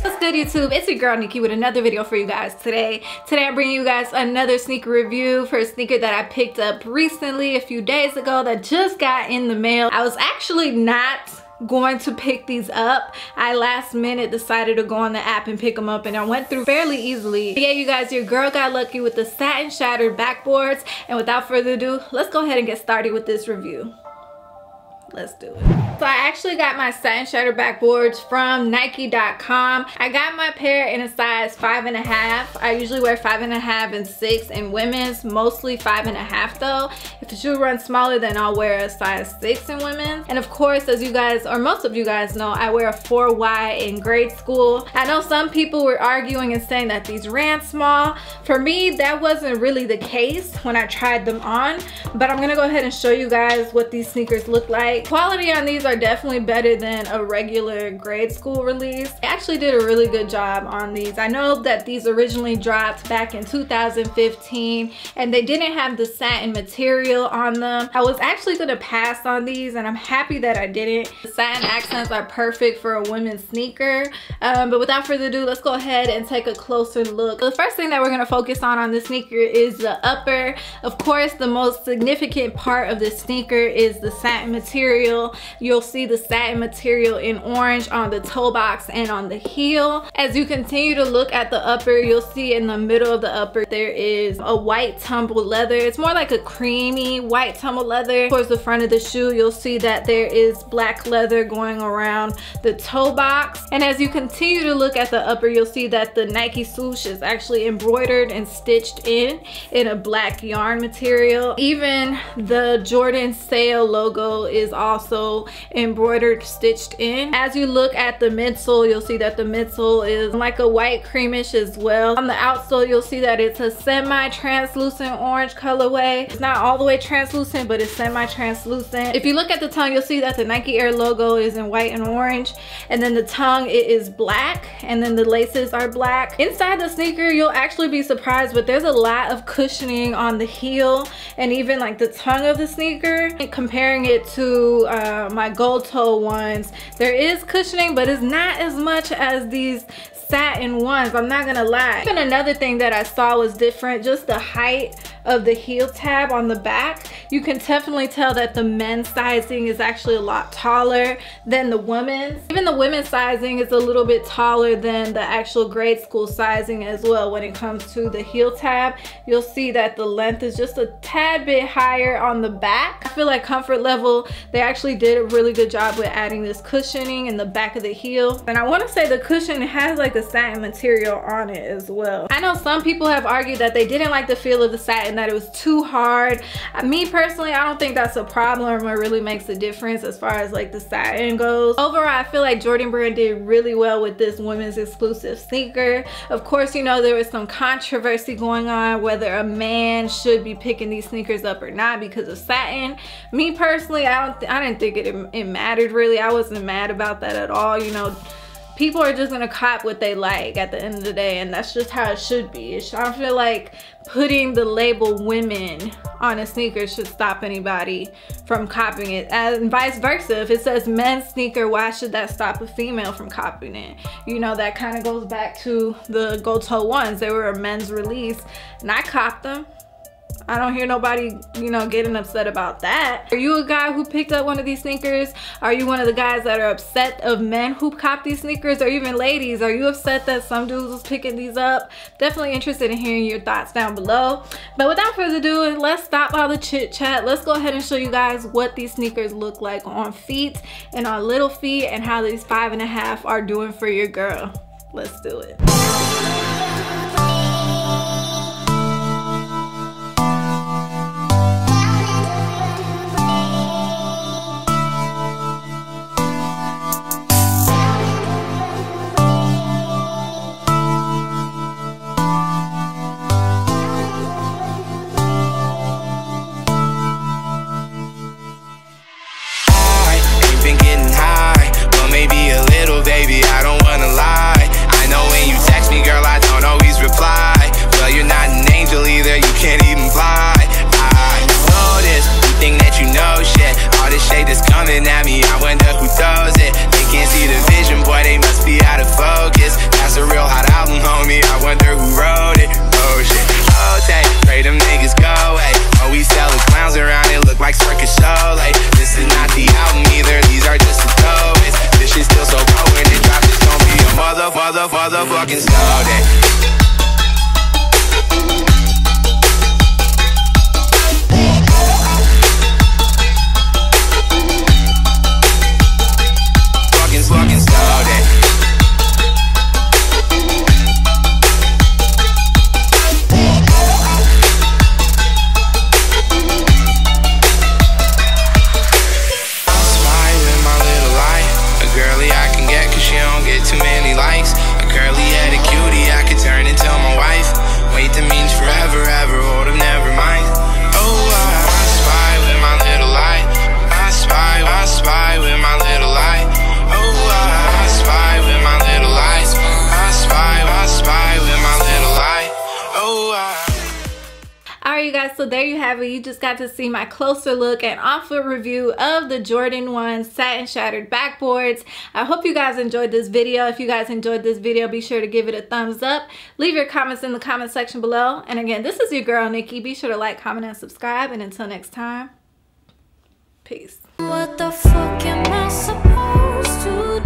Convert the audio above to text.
What's good YouTube? It's your girl Nicki with another video for you guys today. Today I'm bringing you guys another sneaker review for a sneaker that I picked up recently a few days ago that just got in the mail. I was actually not going to pick these up. I last minute decided to go on the app and pick them up and i went through fairly easily. Yeah you guys your girl got lucky with the satin shattered backboards and without further ado let's go ahead and get started with this review let's do it. So i actually got my satin shattered backboards from nike.com i got my pair in a size five and a half. I usually wear five and a half and six in women's mostly five and a half though. If the shoe runs smaller then i'll wear a size six in women's. And of course as you guys or most of you guys know i wear a 4y in grade school. I know some people were arguing and saying that these ran small. For me that wasn't really the case when i tried them on but i'm gonna go ahead and show you guys what these sneakers look like Quality on these are definitely better than a regular grade school release. They actually did a really good job on these. I know that these originally dropped back in 2015 and they didn't have the satin material on them. I was actually gonna pass on these and I'm happy that I didn't. The satin accents are perfect for a women's sneaker. Um, but without further ado, let's go ahead and take a closer look. The first thing that we're gonna focus on on this sneaker is the upper. Of course, the most significant part of this sneaker is the satin material material. You'll see the satin material in orange on the toe box and on the heel. As you continue to look at the upper, you'll see in the middle of the upper, there is a white tumbled leather. It's more like a creamy white tumbled leather. Towards the front of the shoe, you'll see that there is black leather going around the toe box. And as you continue to look at the upper, you'll see that the Nike swoosh is actually embroidered and stitched in in a black yarn material. Even the Jordan Sail logo is also embroidered stitched in. As you look at the midsole you'll see that the midsole is like a white creamish as well. On the outsole you'll see that it's a semi-translucent orange colorway. It's not all the way translucent but it's semi-translucent. If you look at the tongue you'll see that the nike air logo is in white and orange and then the tongue it is black and then the laces are black. Inside the sneaker you'll actually be surprised but there's a lot of cushioning on the heel and even like the tongue of the sneaker. Comparing it to uh, my gold toe ones. There is cushioning, but it's not as much as these satin ones i'm not gonna lie and another thing that i saw was different just the height of the heel tab on the back you can definitely tell that the men's sizing is actually a lot taller than the women's. Even the women's sizing is a little bit taller than the actual grade school sizing as well when it comes to the heel tab. You'll see that the length is just a tad bit higher on the back. I feel like comfort level they actually did a really good job with adding this cushioning in the back of the heel. And i want to say the cushion has like a satin material on it as well. I know some people have argued that they didn't like the feel of the satin, that it was too hard. Uh, me personally, I don't think that's a problem or really makes a difference as far as like the satin goes. Overall, I feel like Jordan Brand did really well with this women's exclusive sneaker. Of course, you know, there was some controversy going on whether a man should be picking these sneakers up or not because of satin. Me personally, I don't, I didn't think it, it mattered really. I wasn't mad about that at all. You know, people are just gonna cop what they like at the end of the day and that's just how it should be. I feel like putting the label women on a sneaker should stop anybody from copying it. And vice versa if it says men's sneaker why should that stop a female from copying it? You know that kind of goes back to the gold toe ones. They were a men's release and i copped them I don't hear nobody, you know, getting upset about that. Are you a guy who picked up one of these sneakers? Are you one of the guys that are upset of men who cop these sneakers or even ladies? Are you upset that some dudes was picking these up? Definitely interested in hearing your thoughts down below. But without further ado, let's stop all the chit chat. Let's go ahead and show you guys what these sneakers look like on feet and on little feet and how these five and a half are doing for your girl. Let's do it. baby, I don't wanna lie. I know when you text me, girl, I don't always reply. Well, you're not an angel either, you can't even walking there you just got to see my closer look and off-foot review of the Jordan 1 satin shattered backboards. I hope you guys enjoyed this video. If you guys enjoyed this video, be sure to give it a thumbs up. Leave your comments in the comment section below. And again, this is your girl, Nicki. Be sure to like, comment, and subscribe. And until next time, peace. What the fuck am I supposed to